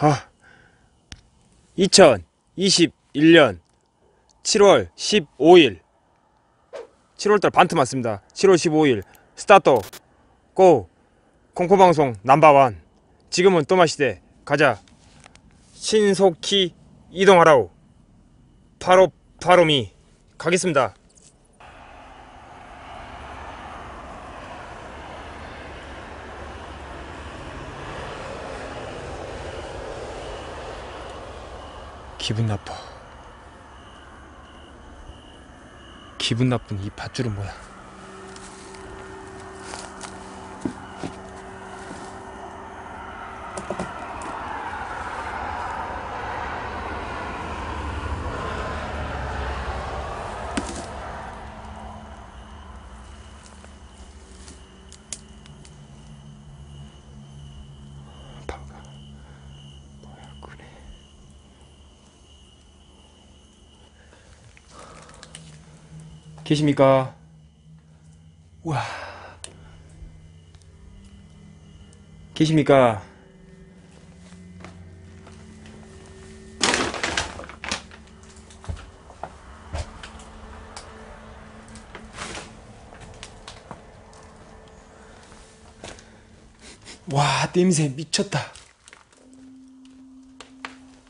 아, 2021년 7월 15일. 7월달 반트 맞습니다. 7월 15일. 스타트 고. 공포방송 남바완 지금은 또마시대. 가자. 신속히 이동하라우 바로 바로미. 가겠습니다 기분 나빠. 기분 나쁜 이 밧줄은 뭐야 계십니까? 와. 계십니까? 와, 냄새 미쳤다.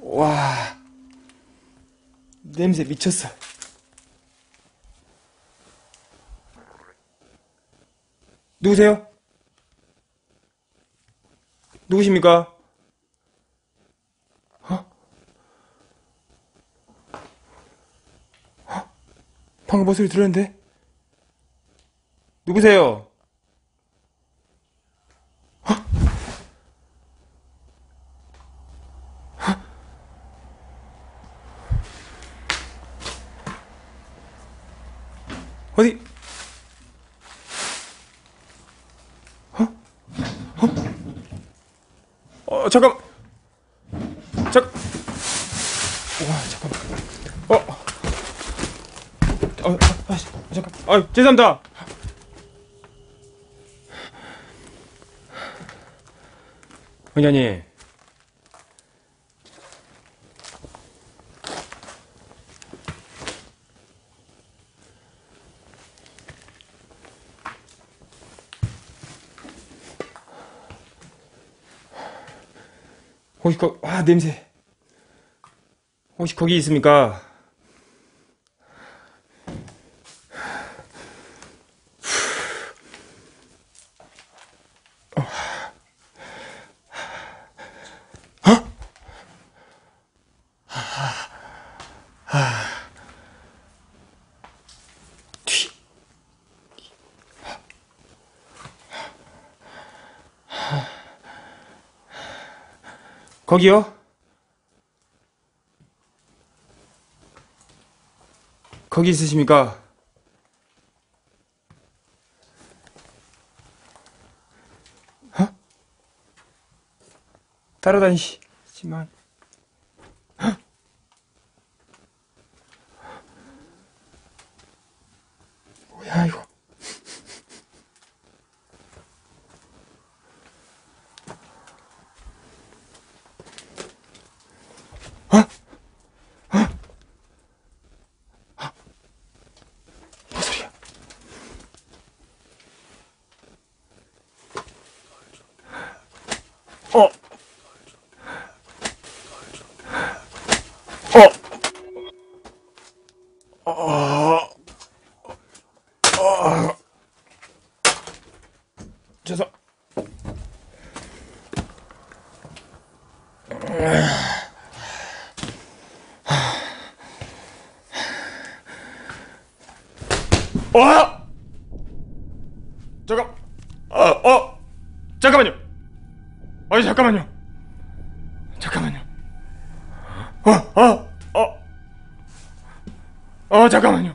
와. 냄새 미쳤어. 누구세요? 누구십니까? 어? 어? 방금 목소리 들었는데? 누구세요? 어? 어? 어디? 어, 잠깐. 잠. 와, 잠깐. 어. 어, 아, 아, 잠깐. 아, 죄송합니다. 원장님. 혹시 거, 아, 냄새. 혹시 거기 있습니까? 거기요? 거기 있으십니까? 어? 따라다니시지만 헉! 뭐야 이거 뭔 소리야? 어. 어. 어. 어. 죄송. 어! 잠깐, 어, 어. 아니, 잠깐만요. 잠깐만요. 어, 어, 어, 어, 잠깐만요.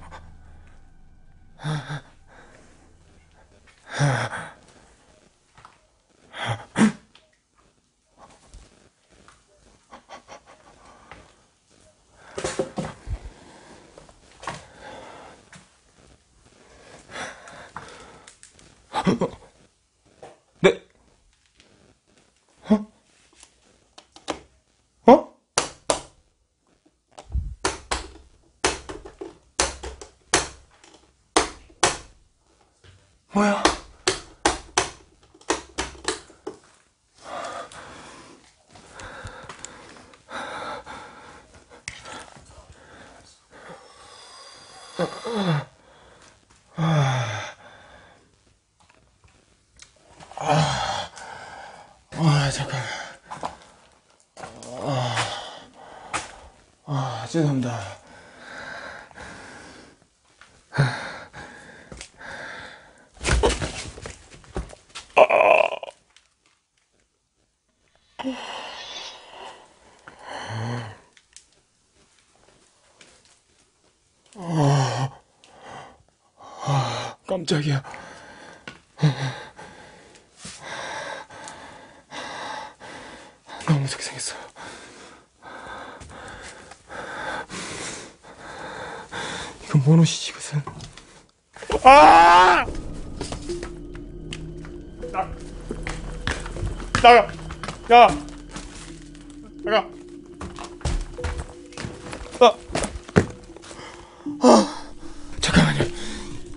뭐야? 아, 잠깐. 아, 아, 죄송합니다. 깜짝이야. 너무 생겼어. 이건 뭔 옷이지, 이것은? 아! 나, 나가! 야! 나가! 아! 아! 잠깐만요.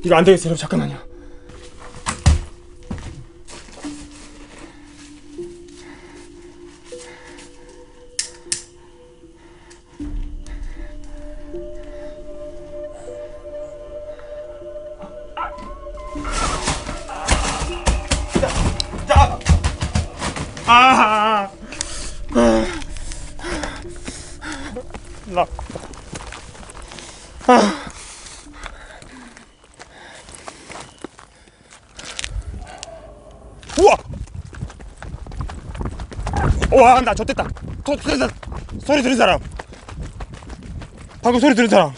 이거 안 되겠어요. 잠깐만요. 우와! 와, 나 젖됐다. 소, 소리, 들- 소리 들은 사람. 방금 소리 들은 사람.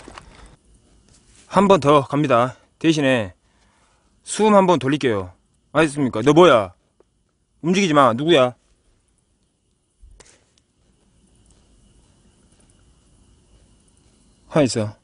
한 번 더 갑니다. 대신에 숨 한 번 돌릴게요. 알겠습니까? 너 뭐야? 움직이지 마. 누구야? 하 있어.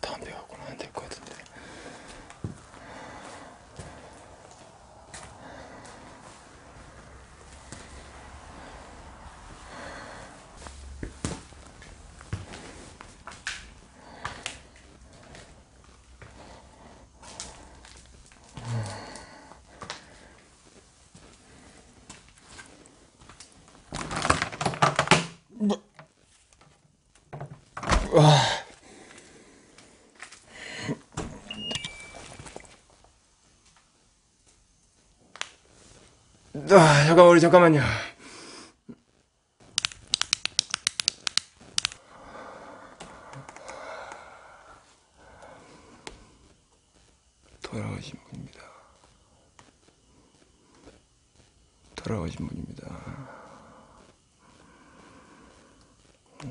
담배 갖고는 안 될 것 같은데. 아, 잠깐 우리 잠깐만요. 돌아가신 분입니다. 돌아가신 분입니다.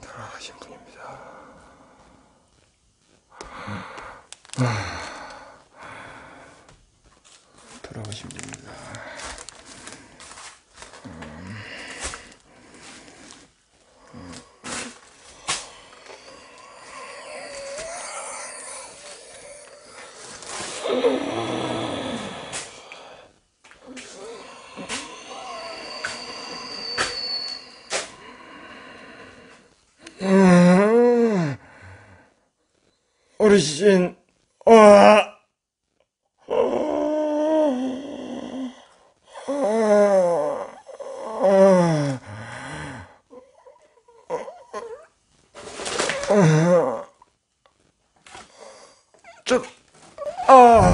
돌아가신 분입니다. 돌아가신 분입니다. 어르신, 아, 좀, 아,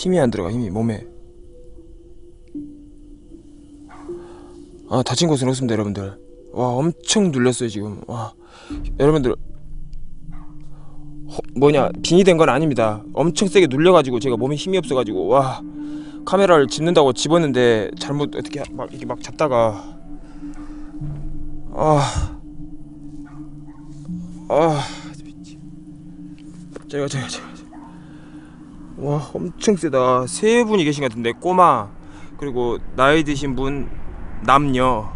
힘이 안 들어가 힘이 몸에. 아 다친 곳은 없습니다 여러분들. 와 엄청 눌렸어요 지금. 와 여러분들. 허- 뭐냐 빙이 된 건 아닙니다. 엄청 세게 눌려가지고 제가 몸에 힘이 없어가지고 와 카메라를 집는다고 집었는데 잘못 어떻게 막 이렇게 막 잡다가. 아. 아, 제가 제가 제가 와 엄청 세다. 세 분이 계신 것 같은데 꼬마 그리고 나이 드신 분 남녀